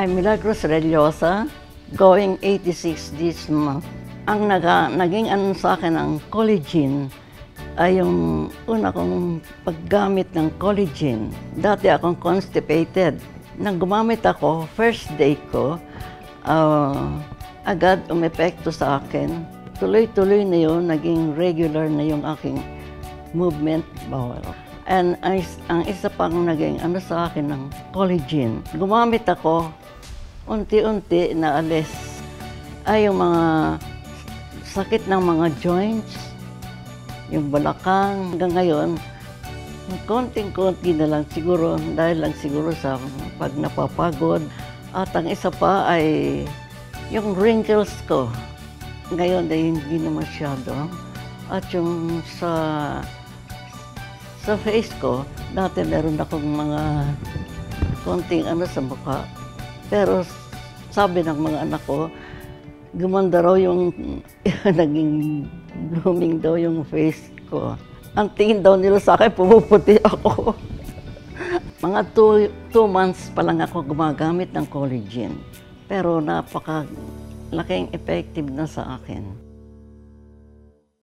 I'm Milagros Reliosa, going 86 this month. Ang naga, naging ano sa akin ng collagen ay yung una kong paggamit ng collagen. Dati akong constipated. Nang gumamit ako, first day ko, ah, agad umepekto sa akin. Tuloy-tuloy na yun, naging regular na yung aking movement bowel. And ang, ang isa pang naging ano sa akin ng collagen, gumamit ako, unti-unti na alis ay yung mga sakit ng mga joints, yung balakang. Hanggang ngayon, konting-konti na lang siguro, dahil lang siguro sa pag napapagod. At ang isa pa ay yung wrinkles ko. Ngayon ay hindi na masyado. At yung sa sa face ko, dati meron akong mga konting ano sa mukha. Pero sabi ng mga anak ko, gumanda raw yung naging blooming daw yung face ko. Ang tingin daw nila sa akin, pumuputi ako. mga two, two months pa lang ako gumagamit ng collagen. Pero napaka laking effective na sa akin.